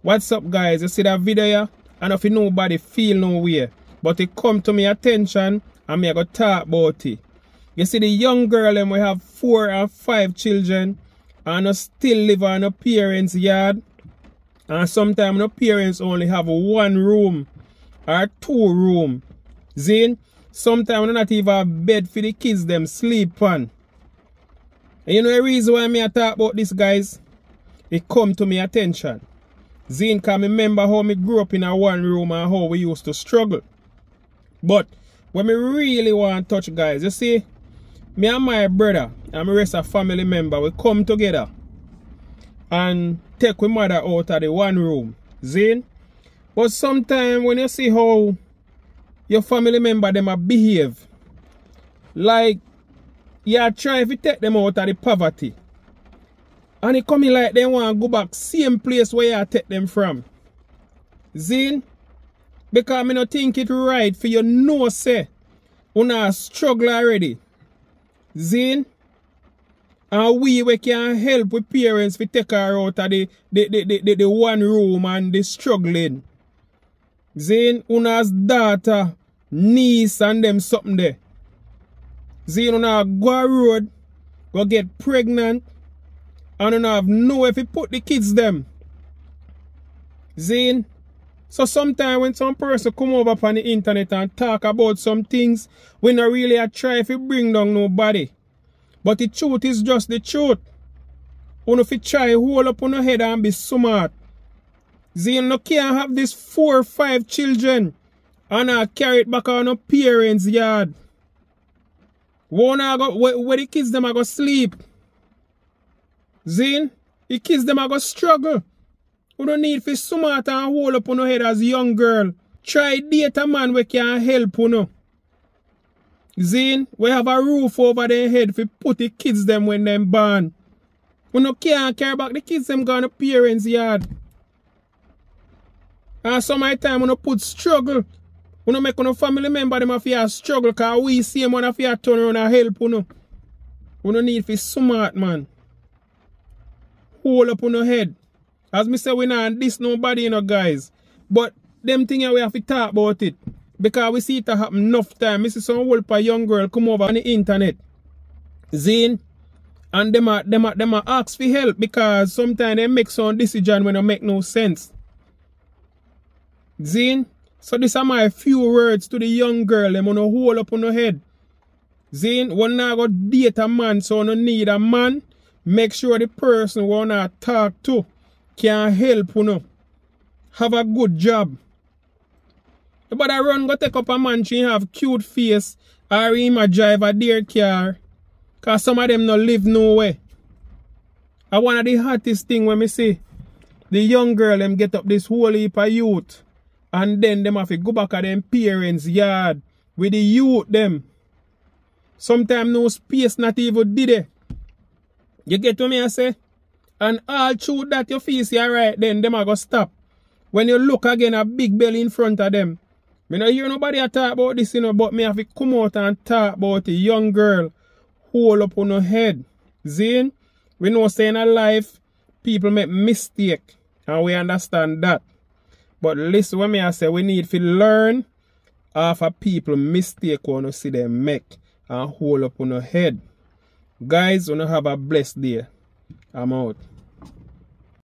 What's up guys? You see that video here? And if nobody feel no nowhere. But it come to me attention and me I go talk about it. You see the young girl and we have four or five children and I still live on a parents' yard. And sometimes the parents only have one room or two room. Zane, sometimes not even have bed for the kids them sleep on. And you know the reason why me I talk about this guys? It come to me attention. Zane can remember how me grew up in a one room and how we used to struggle. But when me really want to touch guys, you see, me and my brother and my rest of family member we come together and take my mother out of the one room. Zane. But sometimes when you see how your family member them a behave, like you trying to take them out of the poverty. And it coming like they want to go back same place where you take them from. Zin, because me not think it right for you know say, una struggle already. Zin, and we we can help with parents to take her out of the, the, the, the, the, the one room and the struggling. Zin, una's daughter, niece and them something there. Zin, una go road, go get pregnant, and una have nowhere to put the kids them. Zane, so sometimes when some person come over on the internet and talk about some things, we not really a try to bring down nobody. But the truth is just the truth. When if you try hold up on your head and be smart. Zane no can't have these four or five children and not carry it back on your parents' yard. One go where, where the kids them are go sleep. Zane, the kids them are go struggle. We don't need to smart and hold up on your head as a young girl. Try date a man we can help you know. Zane, we have a roof over their head for put the kids them when them born. We no can't care about the kids them gone to parents' yard. And some of the time we no put struggle. We no make no family member them have struggle because we see them have to turn around and help you know. We no need to smart man. Hold up on your head. As me say we not this nobody you know guys. But them thing we have to talk about it. Because we see it happen enough time. I see some old young girl come over on the internet. Zane. And them are, them are, them are ask for help because sometimes they make some decision when they make no sense. Zane. So these are my few words to the young girl. Them want to hold up on her head. Zane, when now go date a man, so no need a man. Make sure the person who wanna talk to can help you know. Have a good job. But I run go take up a man she have cute face or him a drive a dear car. Cause some of them no live nowhere. I one of the hottest thing when me see the young girl them get up this whole heap of youth and then them have to go back at them parents yard with the youth them. Sometimes no space not even did it. You get to me I say? And all through that you face see right then them are go stop. When you look again a big belly in front of them. Me not hear nobody talk about this, you know, but me have to come out and talk about a young girl hold up on her head. Zane, we know saying in life, people make mistake, and we understand that. But listen when me I say we need to learn off of people mistake when you see them make and hold up on her head. Guys, wanna have a blessed day. I'm out.